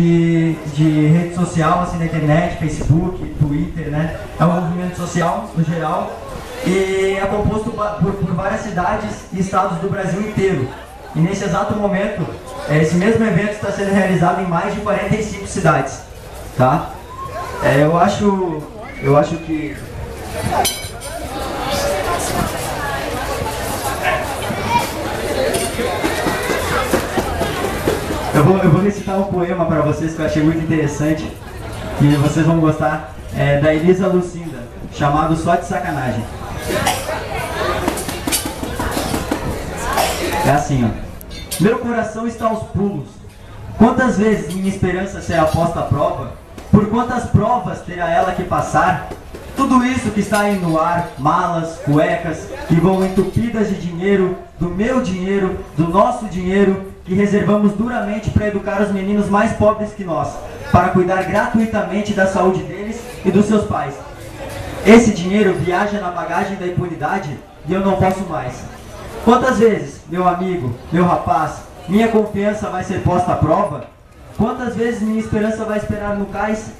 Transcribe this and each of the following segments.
de, de rede social, assim, na internet, Facebook, Twitter, né? É um movimento social, no geral, e é composto por, por várias cidades e estados do Brasil inteiro. E nesse exato momento, é, esse mesmo evento está sendo realizado em mais de 45 cidades, tá? É, eu acho, eu acho que Eu vou, eu vou recitar um poema para vocês que eu achei muito interessante e vocês vão gostar, é, da Elisa Lucinda, chamado Só de Sacanagem. É assim, ó. Meu coração está aos pulos. Quantas vezes minha esperança será posta à prova? Por quantas provas terá ela que passar? Tudo isso que está aí no ar, malas, cuecas, que vão entupidas de dinheiro, do meu dinheiro, do nosso dinheiro, que reservamos duramente para educar os meninos mais pobres que nós, para cuidar gratuitamente da saúde deles e dos seus pais. Esse dinheiro viaja na bagagem da impunidade e eu não posso mais. Quantas vezes, meu amigo, meu rapaz, minha confiança vai ser posta à prova? Quantas vezes minha esperança vai esperar no cais?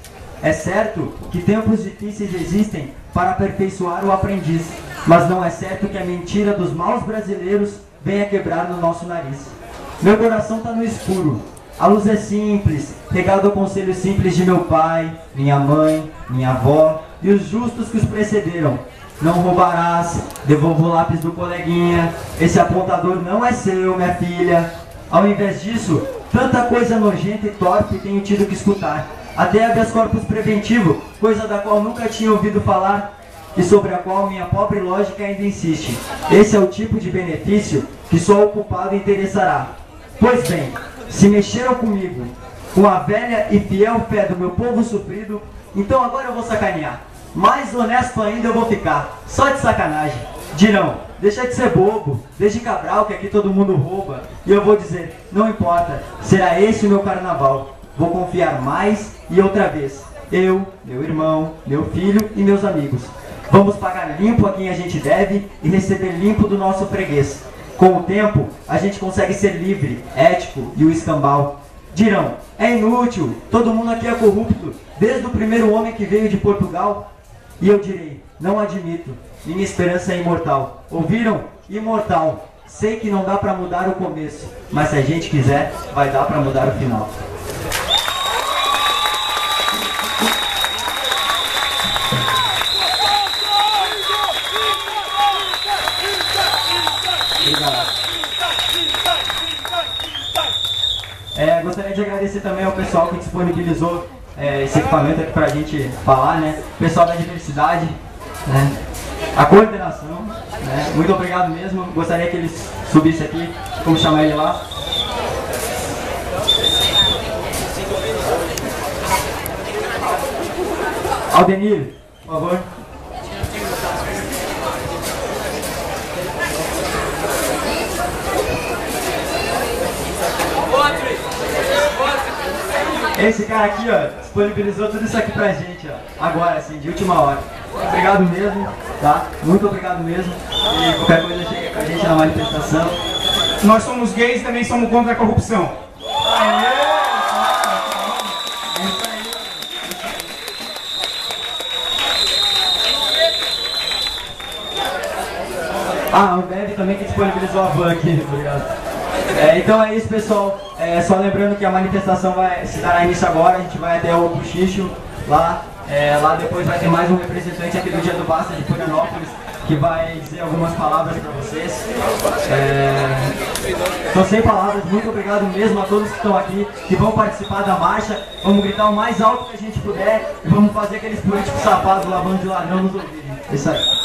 É certo que tempos difíceis existem para aperfeiçoar o aprendiz, mas não é certo que a mentira dos maus brasileiros venha quebrar no nosso nariz. Meu coração está no escuro. A luz é simples, regado ao conselho simples de meu pai, minha mãe, minha avó e os justos que os precederam. Não roubarás, devolva o lápis do coleguinha, esse apontador não é seu, minha filha. Ao invés disso, tanta coisa nojenta e torpe tenho tido que escutar. Até habeas corpus preventivo, coisa da qual nunca tinha ouvido falar e sobre a qual minha pobre lógica ainda insiste. Esse é o tipo de benefício que só o culpado interessará. Pois bem, se mexeram comigo, com a velha e fiel fé do meu povo sofrido, então agora eu vou sacanear. Mais honesto ainda eu vou ficar, só de sacanagem. Dirão, deixa de ser bobo, deixa cabral que aqui todo mundo rouba. E eu vou dizer, não importa, será esse o meu carnaval. Vou confiar mais e outra vez. Eu, meu irmão, meu filho e meus amigos. Vamos pagar limpo a quem a gente deve e receber limpo do nosso freguês. Com o tempo, a gente consegue ser livre, ético e o escambau. Dirão, é inútil, todo mundo aqui é corrupto, desde o primeiro homem que veio de Portugal. E eu direi, não admito, minha esperança é imortal. Ouviram? Imortal. Sei que não dá para mudar o começo, mas se a gente quiser, vai dar para mudar o final. É, gostaria de agradecer também ao pessoal que disponibilizou é, esse equipamento aqui para a gente falar, né? O pessoal da diversidade, né? a coordenação, né? Muito obrigado mesmo. Gostaria que eles subissem aqui, como chamar ele lá. Aldenir, por favor. Esse cara aqui, ó, disponibilizou tudo isso aqui pra gente, ó. Agora, assim, de última hora. Obrigado mesmo, tá? Muito obrigado mesmo. E qualquer coisa chega com a gente na manifestação. Nós somos gays também somos contra a corrupção. Ah, o Bev também que disponibilizou a van aqui, obrigado. É, então é isso, pessoal. É, só lembrando que a manifestação vai se dará início agora, a gente vai até o Buchicho lá. É, lá depois vai ter mais um representante aqui do Dia do Basta de Florianópolis que vai dizer algumas palavras para vocês. É, são sem palavras, muito obrigado mesmo a todos que estão aqui, que vão participar da marcha. Vamos gritar o mais alto que a gente puder e vamos fazer aqueles políticos safados lavando de ladrão nos ouvidos. Isso aí.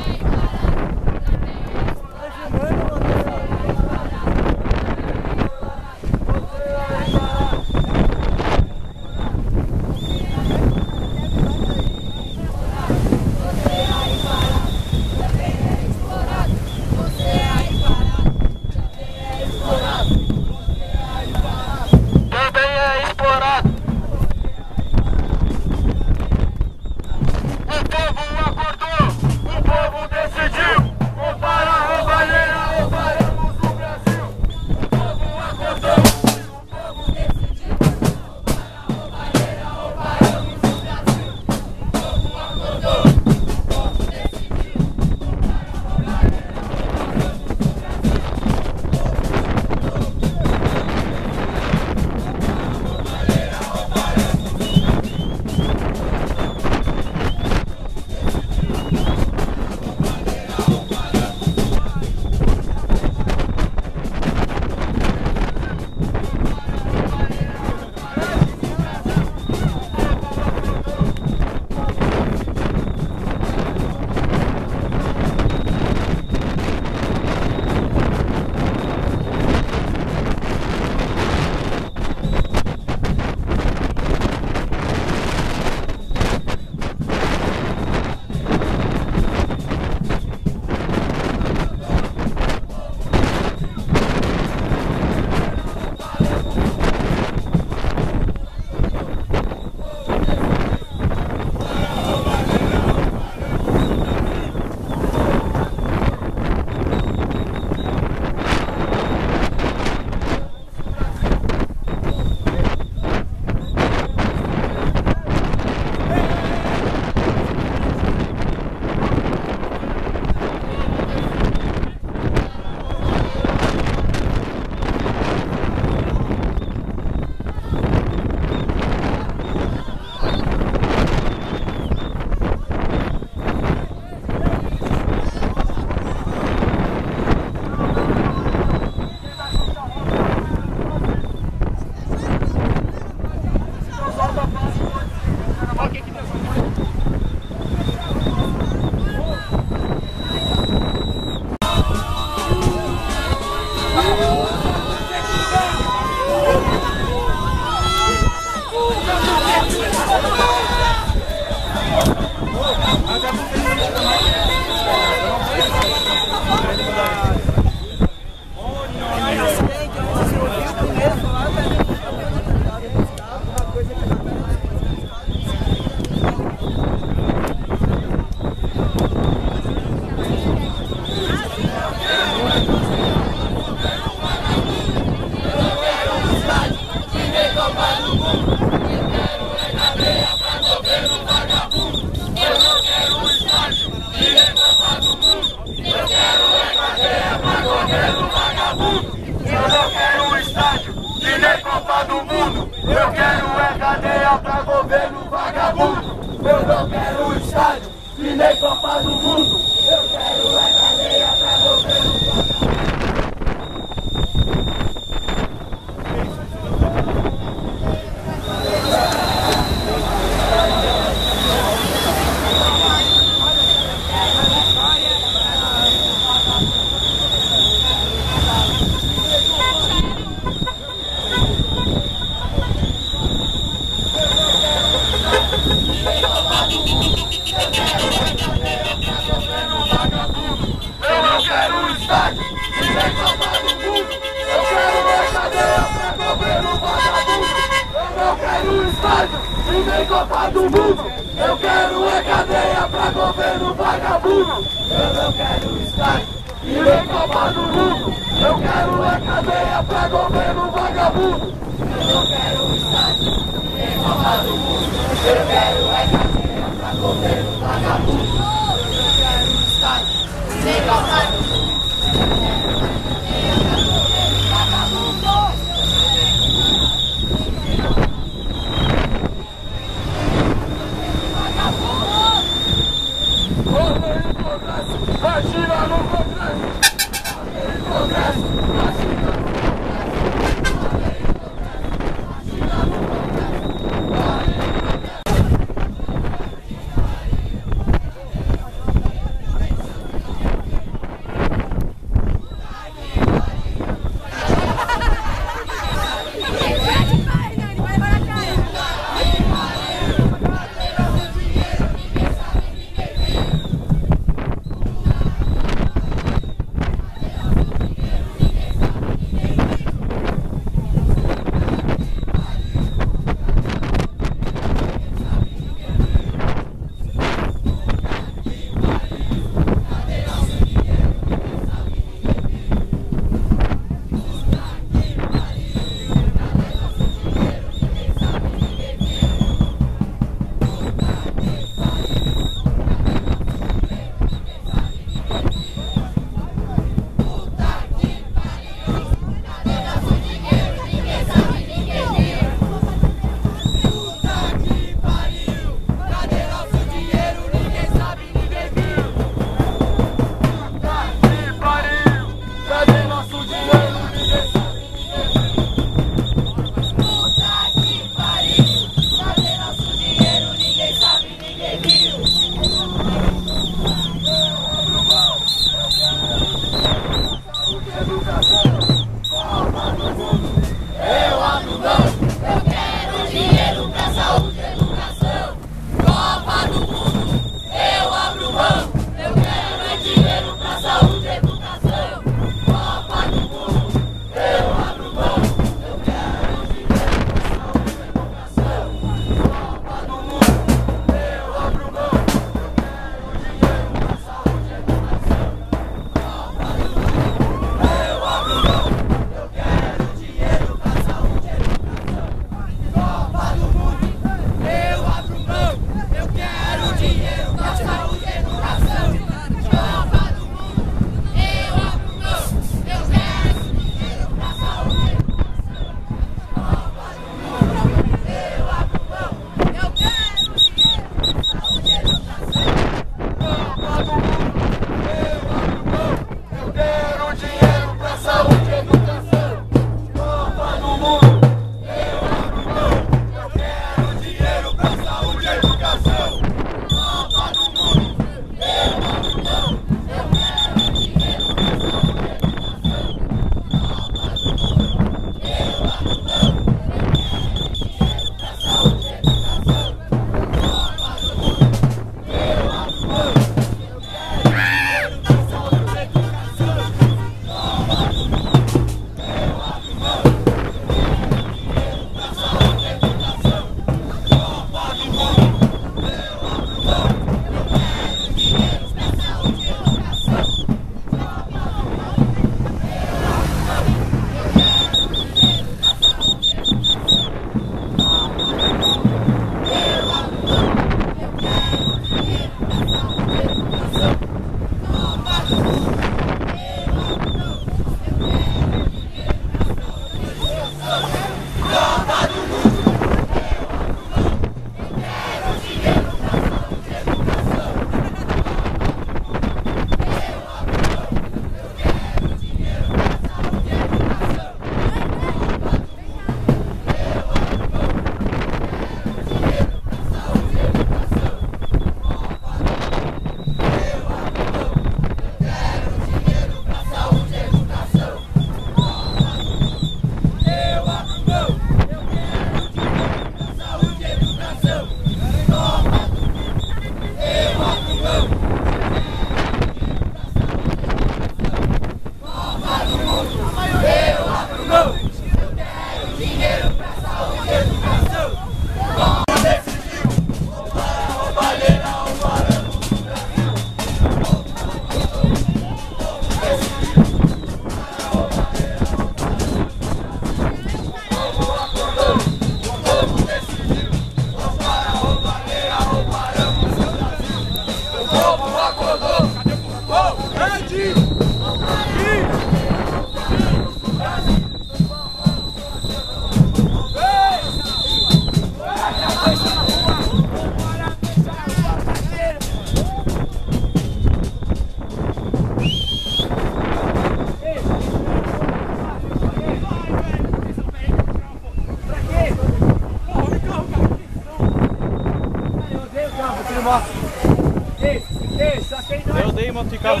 Moto de carro,